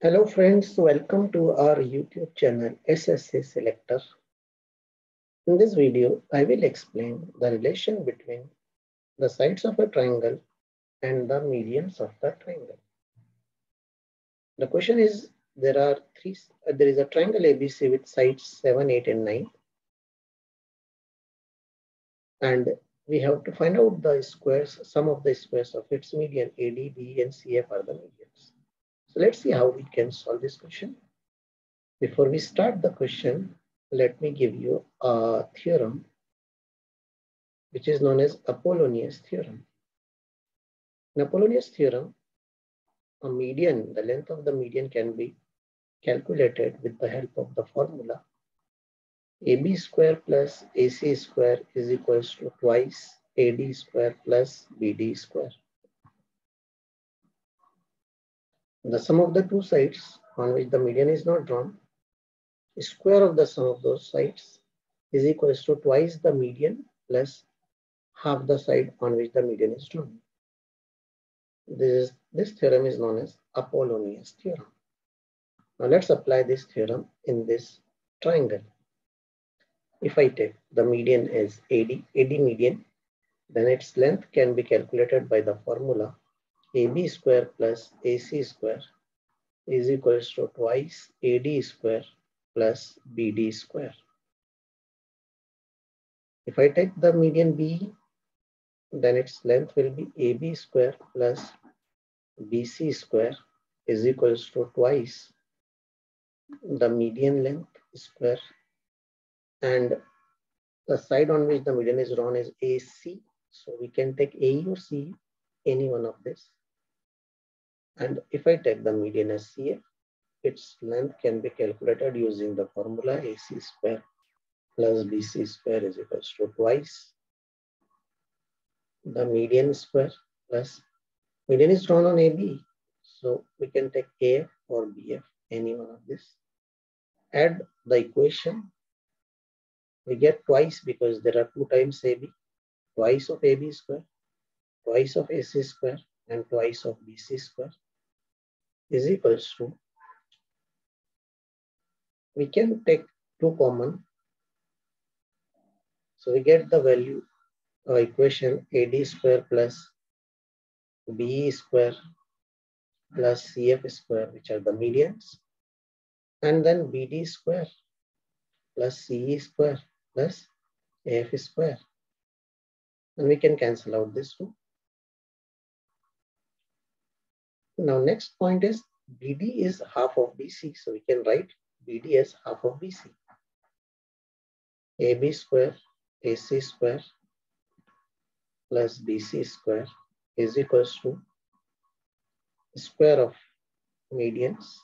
Hello friends, welcome to our YouTube channel SSA Selector. In this video, I will explain the relation between the sides of a triangle and the medians of the triangle. The question is, there are three, uh, there is a triangle ABC with sides 7, 8 and 9. And we have to find out the squares, sum of the squares of its median AD, B and CF are the medians. So let's see how we can solve this question. Before we start the question, let me give you a theorem which is known as Apollonius theorem. In Apollonius theorem, a median, the length of the median can be calculated with the help of the formula AB square plus AC square is equals to twice AD square plus BD square. The sum of the two sides on which the median is not drawn, square of the sum of those sides is equals to twice the median plus half the side on which the median is drawn. This, this theorem is known as Apollonius theorem. Now let's apply this theorem in this triangle. If I take the median as AD, AD median, then its length can be calculated by the formula AB square plus AC square is equals to twice AD square plus BD square. If I take the median B, then its length will be AB square plus BC square is equals to twice the median length square and the side on which the median is drawn is AC. So we can take AE or CE, any one of this. And if I take the median as CF, its length can be calculated using the formula AC square plus BC square is equals to twice the median square plus median is drawn on AB. So we can take AF or BF, any one of this. Add the equation we get twice because there are two times AB, twice of AB square, twice of AC square, and twice of BC square is equals to, we can take two common. So we get the value uh, equation AD square plus BE square plus CF square, which are the medians, and then BD square plus CE square plus AF square. And we can cancel out this too. Now next point is BD is half of BC. So we can write BD as half of BC. AB square, AC square plus BC square is equals to square of medians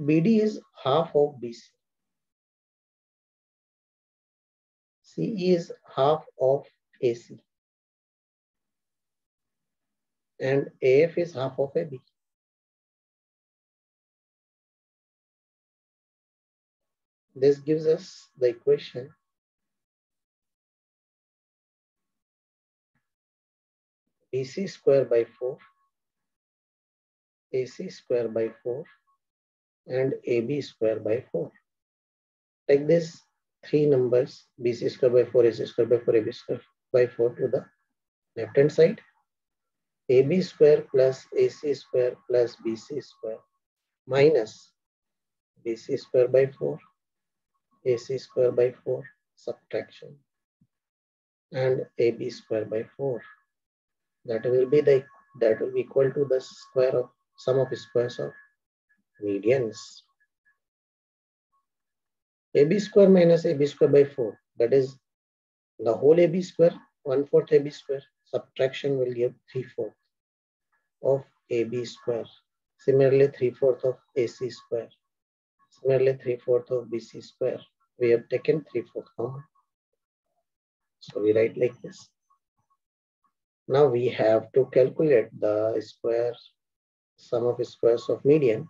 BD is half of BC. CE is half of AC. And AF is half of AB. This gives us the equation BC square by 4, AC square by 4, and AB square by 4. Take these three numbers, BC square by 4, AC square by 4, AB square by 4 to the left hand side. AB square plus AC square plus BC square minus BC square by 4, AC square by 4, subtraction, and AB square by 4. That will be the that will be equal to the square of sum of squares of medians. AB square minus AB square by 4. That is the whole AB square, 1 fourth AB square. Subtraction will give 3 fourth of AB square. Similarly, 3 fourth of AC square. Similarly, 3 fourth of BC square. We have taken 3 fourth common. So we write like this. Now we have to calculate the square sum of squares of median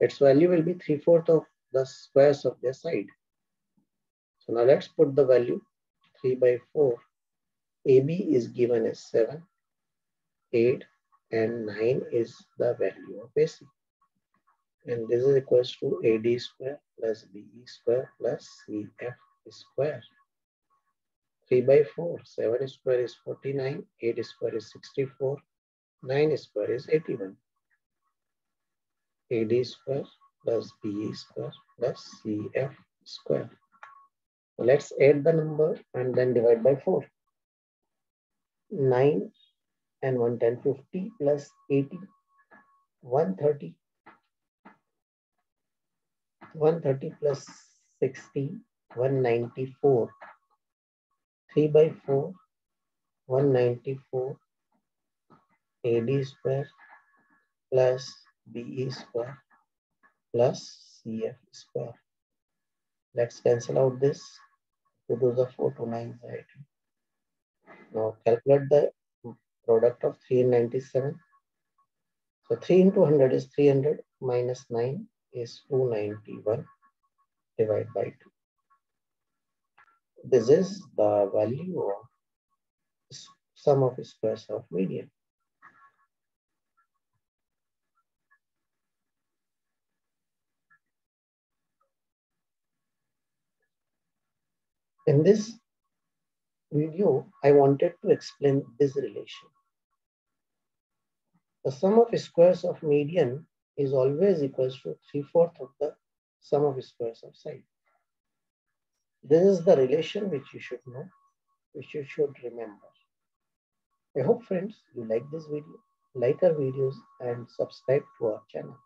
its value will be 3 fourth of the squares of their side. So now let's put the value 3 by 4. AB is given as 7, 8, and 9 is the value of AC. And this is equals to AD square plus BE square plus CF square. 3 by 4, 7 square is 49, 8 square is 64, 9 square is 81. AD square plus BE square plus CF square. Let's add the number and then divide by 4. 9 and 110, 50 plus 80, 130. 130 plus 60, 194. 3 by 4, 194. AD square plus BE square plus CF square. Let's cancel out this. 2 to the 4 to 9 side. Now calculate the product of 397. So 3 into 100 is 300 minus 9 is 291 divided by 2. This is the value of sum of squares of median. In this video, I wanted to explain this relation. The sum of squares of median is always equals to 3 fourths of the sum of squares of side. This is the relation which you should know, which you should remember. I hope friends you like this video, like our videos and subscribe to our channel.